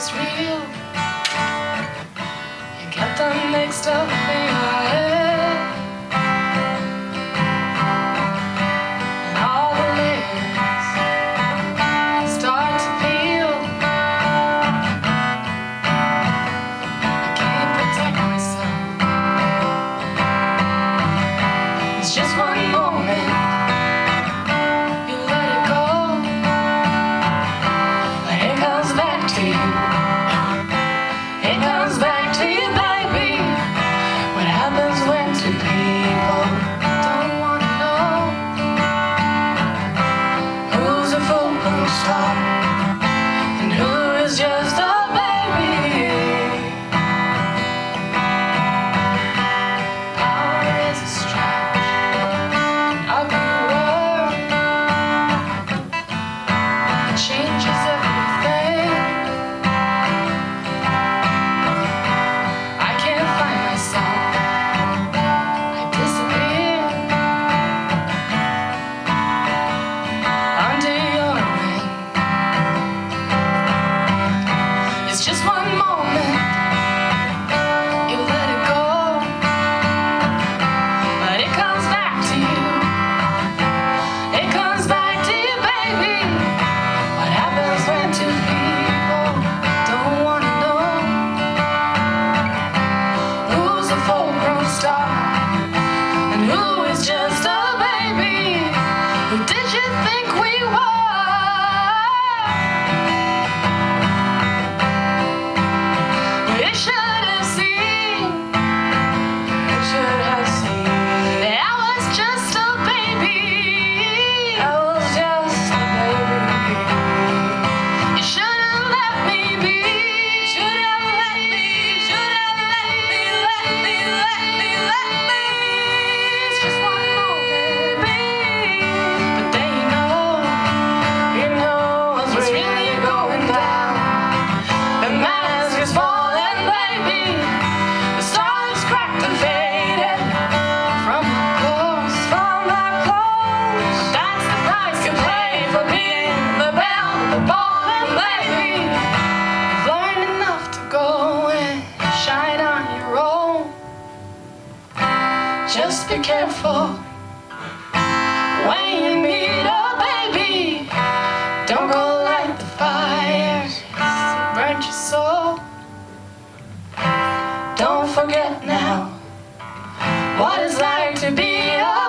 was real. You get the next up head. And all the layers start to peel. I can't protect myself. It's just one more. do just a Just be careful when you meet a baby. Don't go light the fire, burn your soul. Don't forget now what it's like to be a